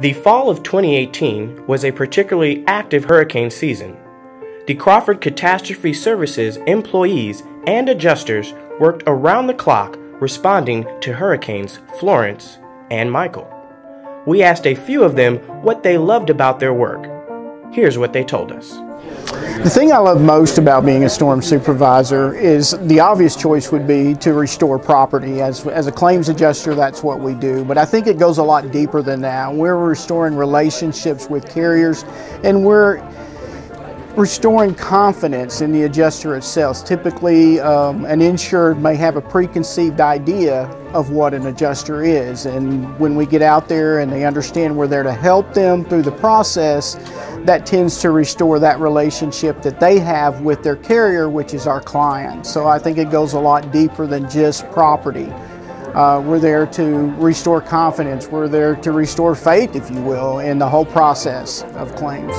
The fall of 2018 was a particularly active hurricane season. The Crawford Catastrophe Services employees and adjusters worked around the clock responding to hurricanes Florence and Michael. We asked a few of them what they loved about their work. Here's what they told us. The thing I love most about being a storm supervisor is the obvious choice would be to restore property. As, as a claims adjuster, that's what we do. But I think it goes a lot deeper than that. We're restoring relationships with carriers and we're restoring confidence in the adjuster itself. Typically, um, an insured may have a preconceived idea of what an adjuster is, and when we get out there and they understand we're there to help them through the process, that tends to restore that relationship that they have with their carrier, which is our client. So I think it goes a lot deeper than just property. Uh, we're there to restore confidence. We're there to restore faith, if you will, in the whole process of claims.